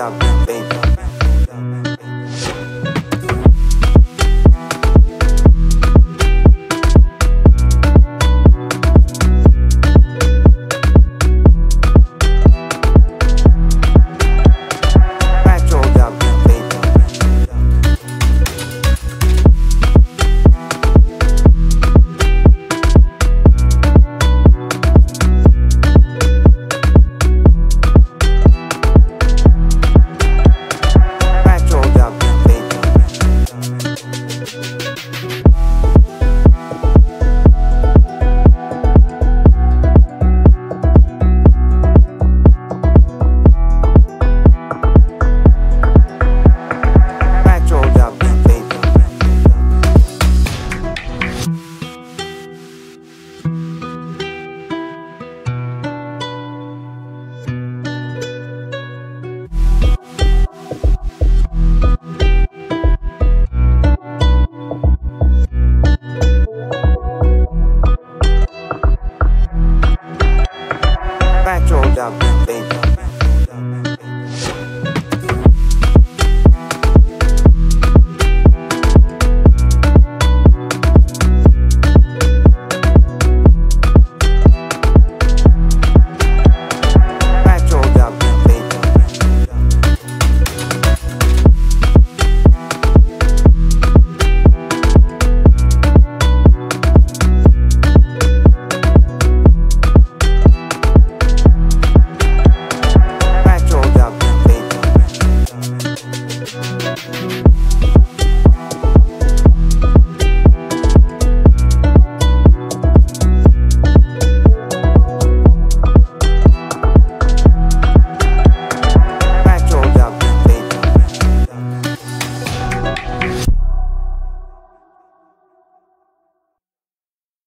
up. out, baby.